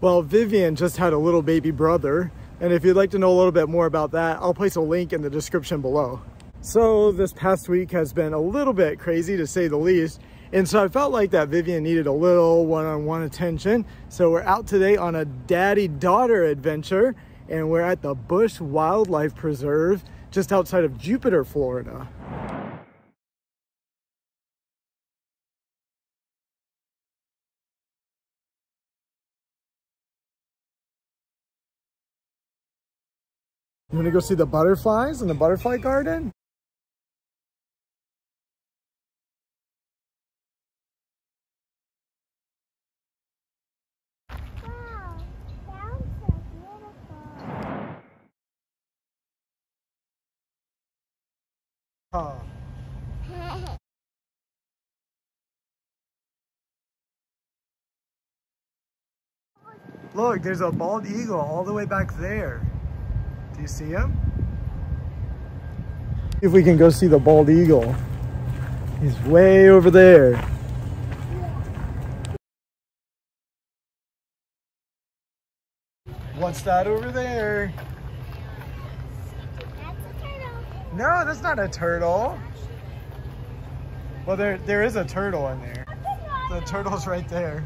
Well, Vivian just had a little baby brother. And if you'd like to know a little bit more about that, I'll place a link in the description below. So this past week has been a little bit crazy to say the least. And so I felt like that Vivian needed a little one-on-one -on -one attention. So we're out today on a daddy-daughter adventure and we're at the Busch Wildlife Preserve just outside of Jupiter, Florida. You wanna go see the butterflies in the butterfly garden? Oh. Look, there's a bald eagle all the way back there. Do you see him? If we can go see the bald eagle. He's way over there. What's that over there? No, that's not a turtle. Well, there there is a turtle in there. The turtle's right there.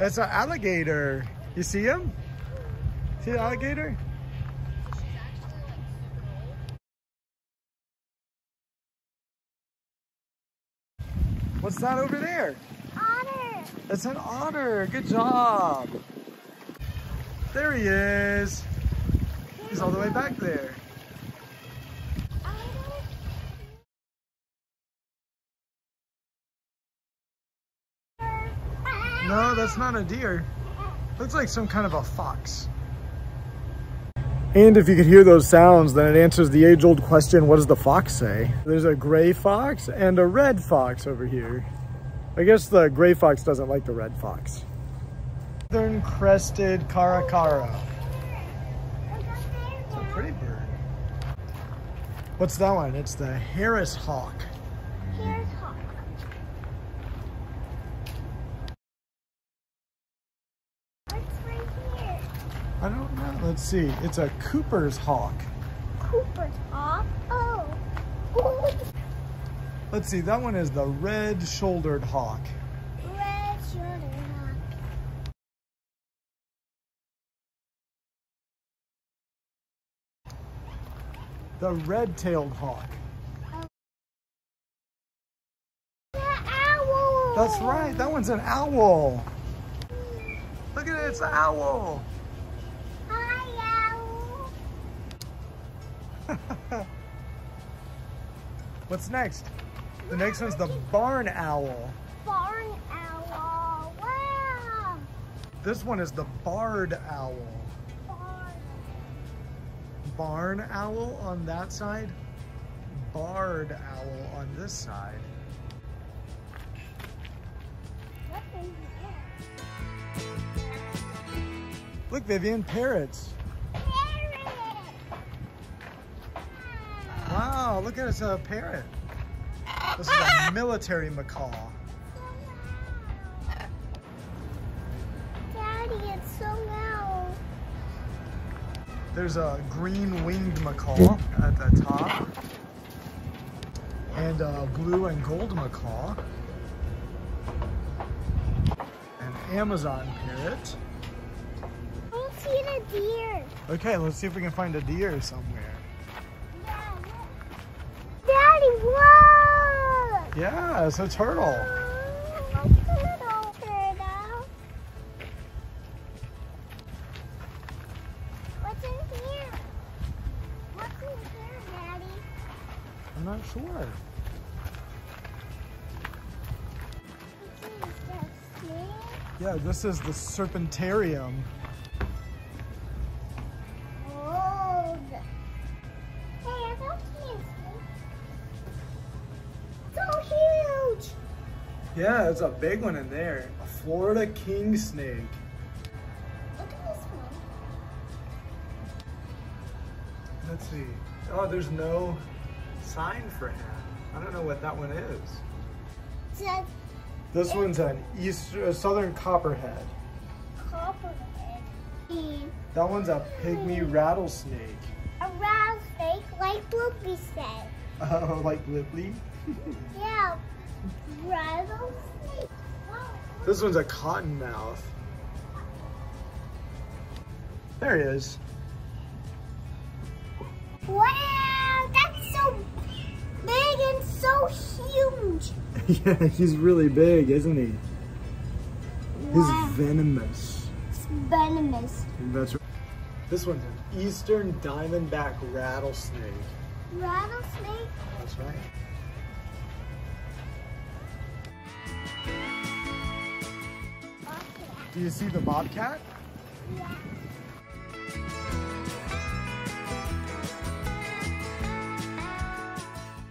It's an alligator. You see him? See the alligator? What's that over there? Otter. It's an otter. Good job. There he is. He's all the way back there. No, that's not a deer. Looks like some kind of a fox. And if you could hear those sounds, then it answers the age-old question, what does the fox say? There's a gray fox and a red fox over here. I guess the gray fox doesn't like the red fox. Southern crested caracara. It's a pretty bird. What's that one? It's the Harris hawk. Harris hawk. I don't know. Let's see. It's a Cooper's hawk. Cooper's hawk? Oh. Let's see. That one is the red-shouldered hawk. Red-shouldered hawk. The red-tailed hawk. The owl. That's right. That one's an owl. Look at it. It's an owl. Hi, owl. What's next? The next one's the barn owl. Barn owl. Wow. This one is the barred owl. Barn. Barn owl on that side, barred owl on this side. Look, Vivian, parrots. Parrot. Wow, look at it's a uh, parrot. This is a military macaw. Daddy, it's so loud. There's a green winged macaw at the top. And a blue and gold macaw. An Amazon parrot. I don't see the deer. Okay, let's see if we can find a deer somewhere. Daddy, what? Yeah, it's a turtle. Turtle, turtle. What's in here? What's in here, Daddy? I'm not sure. This is the snake. Yeah, this is the Serpentarium. Yeah, it's a big one in there. A Florida king snake. Look at this one. Let's see. Oh, there's no sign for him. I don't know what that one is. Says This one's an east, uh, southern copperhead. Copperhead. That one's a pygmy rattlesnake. A rattlesnake, like Blippi said. Oh, like Lipley? Yeah, rattlesnake. This one's a cottonmouth. There he is. Wow, that's so big and so huge. yeah, he's really big, isn't he? He's venomous. It's venomous. That's right. This one's an eastern diamondback rattlesnake. Rattlesnake? That's right. Do you see the bobcat? Yeah.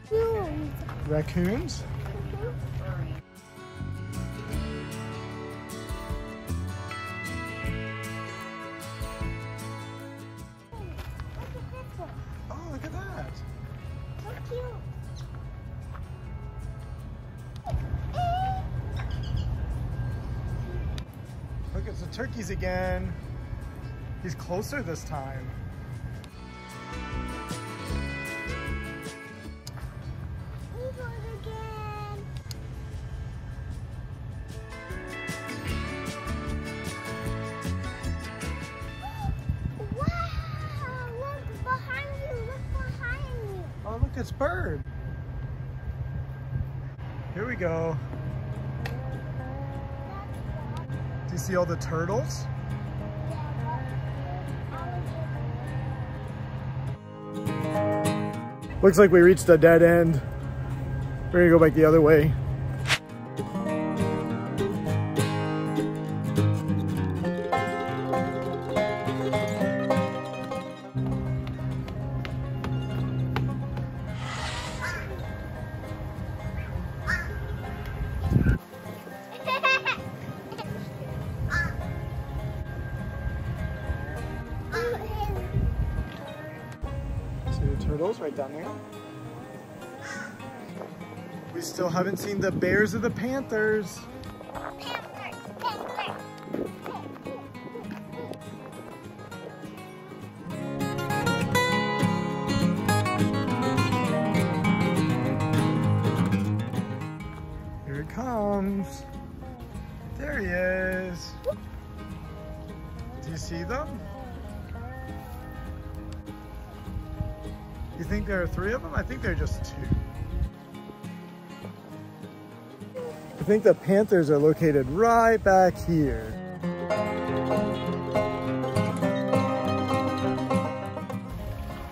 Huge. Raccoons? Turkeys again. He's closer this time. Eagle again. Wow! Look behind you! Look behind you! Oh, look, it's Bird. Here we go. You see all the turtles? Looks like we reached a dead end. We're gonna go back the other way. Right down there? We still haven't seen the bears or the panthers. Here it comes. There he is. Do you see them? You think there are three of them? I think there are just two. I think the panthers are located right back here.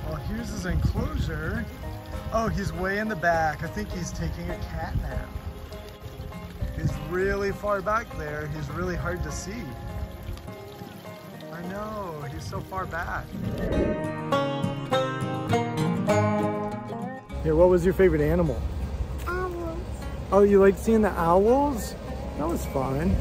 Well, here's his enclosure. Oh, he's way in the back. I think he's taking a cat nap. He's really far back there. He's really hard to see. I know, he's so far back. Here, what was your favorite animal? Owls. Oh, you like seeing the owls? That was fun.